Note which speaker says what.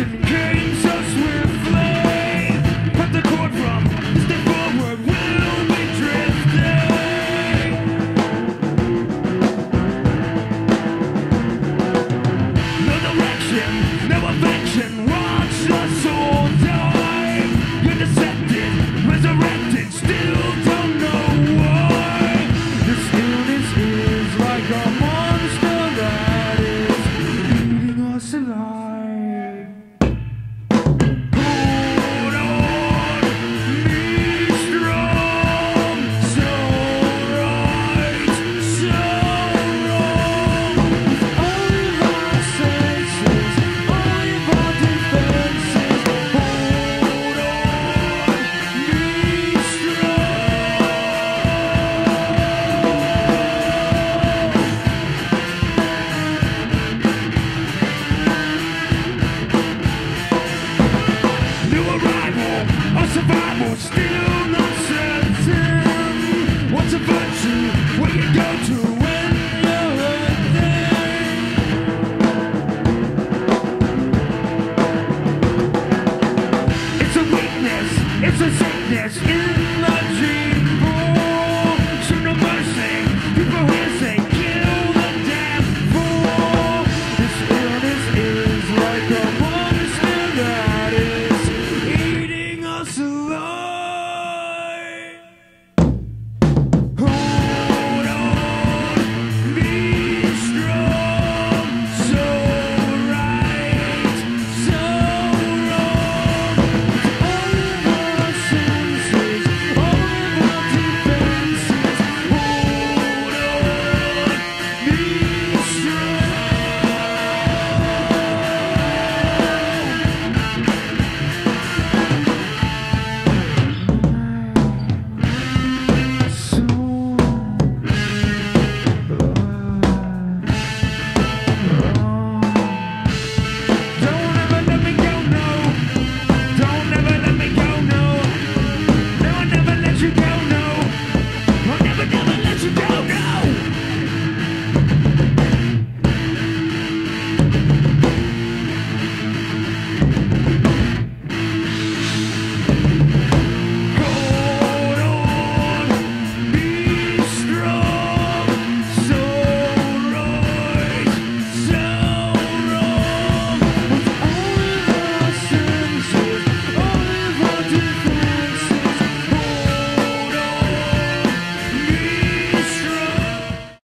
Speaker 1: Can you Survival still